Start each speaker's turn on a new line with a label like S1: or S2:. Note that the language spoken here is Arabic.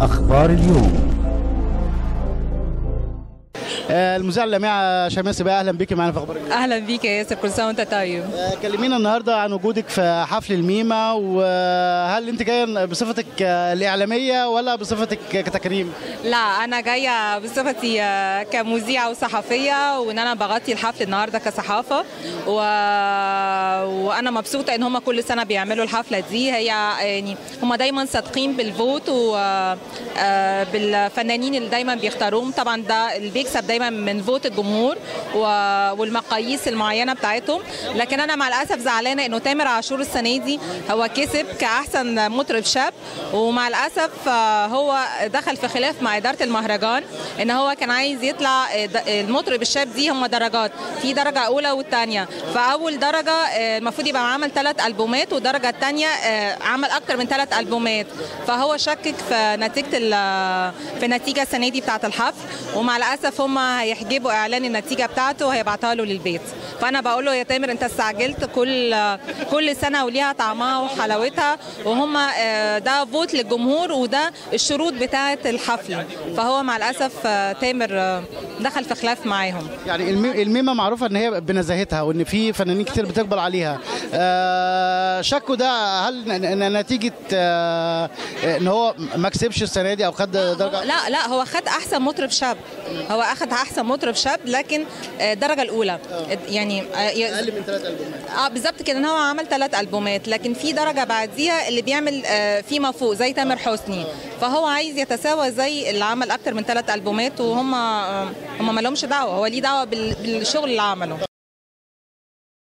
S1: أخبار اليوم.
S2: آه، المذيعة اللامعة شيماء سباق أهلا بيكي معانا في أخبار اليوم.
S3: أهلا بيك يا ياسر كل سنة وأنت طيب.
S2: آه، كلمينا النهاردة عن وجودك في حفل الميمة وهل أنت جاية بصفتك آه، الإعلامية ولا بصفتك كتكريم؟
S3: لا أنا جاية بصفتي كمذيعة وصحفية وإن أنا بغطي الحفل النهارده كصحافة و... وأنا مبسوطه ان هم كل سنه بيعملوا الحفله دي. هي يعني هم دايما صادقين بالفوت وبالفنانين اللي دايما بيختاروهم. طبعا ده اللي بيكسب دايما من فوت الجمهور. والمقاييس المعينة بتاعتهم. لكن أنا مع الأسف زعلانة إنه تامر عاشور السنة دي هو كسب كأحسن مطرب شاب. ومع الأسف آه، هو دخل في خلاف مع إدارة المهرجان إن هو كان عايز يطلع آه، المطرب الشاب دي هم درجات في درجة أولى والثانيه فأول درجة آه، المفروض يبقى عمل ثلاث ألبومات والدرجة الثانية عمل أكتر من ثلاث ألبومات. فهو شكك في نتيجة في النتيجه السنة دي بتاعة الحفل ومع الأسف هم هيحجبوا إعلان النتيجة بتاعته وهيبعتها له للبيت. فأنا بقول له يا تامر أنت استعجلت كل كل سنة وليها طعمها وحلاوتها وهم آه، ده فوت للجمهور وده الشروط بتاعة الحفل. فهو مع الأسف آه، تامر آه، دخل في خلاف معاهم.
S2: يعني المي- الميمة معروفة إن هي بنزاهتها وإن في فنانين كتير بتقبل عليها. آه، شكوا ده؟ هل ن- ن- نتيجة آه، إن هو ما كسبش السنة دي أو خد درجة؟
S3: لا لا هو خد أحسن مطرب شاب. هو أخد أحسن مطرب شاب لكن آه، الدرجة الأولى. يعني آه،
S2: أقل من ثلاث ألبومات.
S3: آه بالظبط كده إن هو عمل ثلاث ألبومات لكن في درجة بعديها اللي بيعمل آه، فيما فوق زي تامر حسني. فهو عايز يتساوى زي اللي عمل أكتر من ثلاث ألبومات وهم هم ما لهمش دعوة. هو ليه دعوة بال- بالشغل اللي عمله.